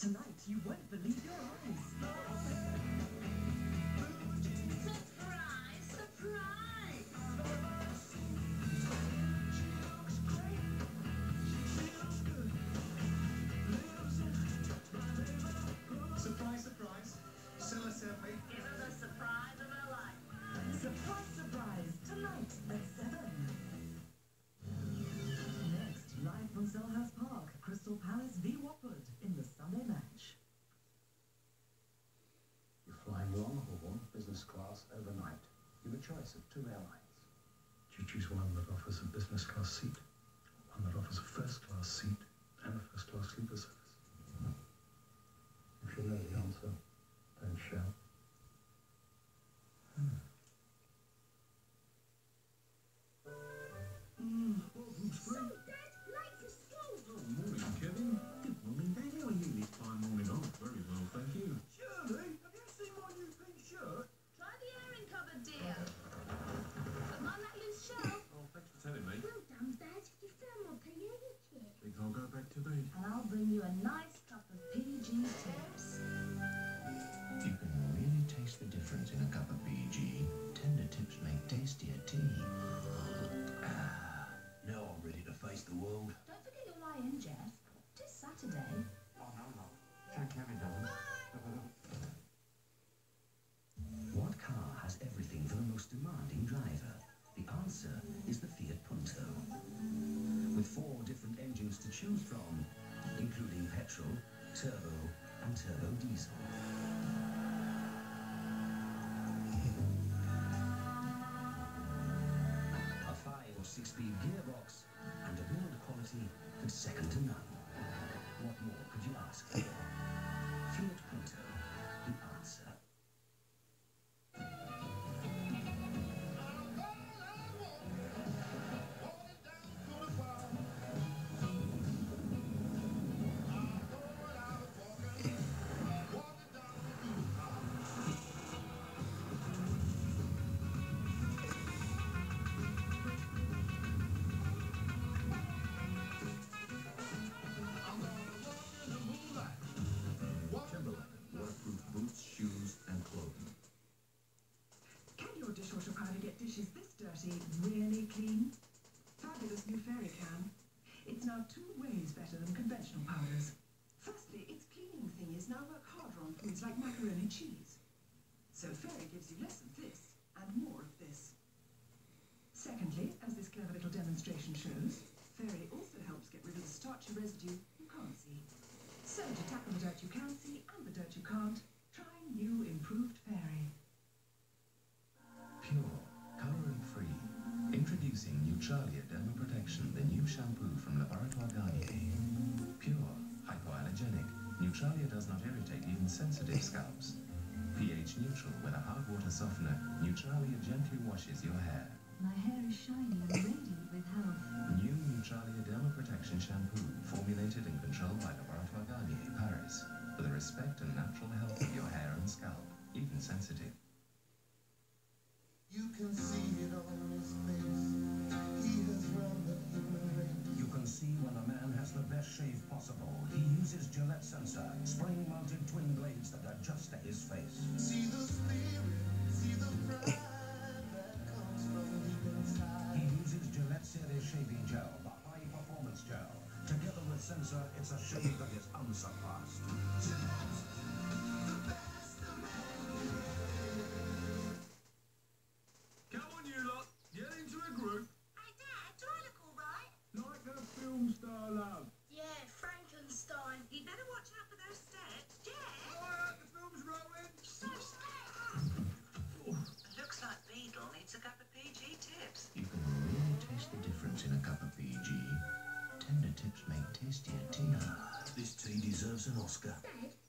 Tonight, you won't believe your eyes. of two airlines. Do you choose one that offers a business class seat, one that offers a first class seat, and a first class sleeper service? face the world. Don't forget your lie-in, Jeff. It's Saturday. Oh, no, no. Sure Kevin doesn't. what car has everything for the most demanding driver? The answer is the Fiat Punto. With four different engines to choose from, including petrol, turbo, and turbo diesel. two ways better than conventional powders. Firstly, its cleaning fingers now work harder on foods like macaroni cheese. So Fairy gives you less of this and more of this. Secondly, as this clever little demonstration shows, Fairy also helps get rid of the starchy residue you can't see. So to tackle the dirt you can see, does not irritate even sensitive scalps. pH neutral with a hard water softener, Neutralia gently washes your hair. My hair is shiny and radiant with health. New Neutralia Derma Protection Shampoo, formulated and controlled by the It's a shame that it's unsurpassed. tips make tastier tea. This tea deserves an Oscar. Dad,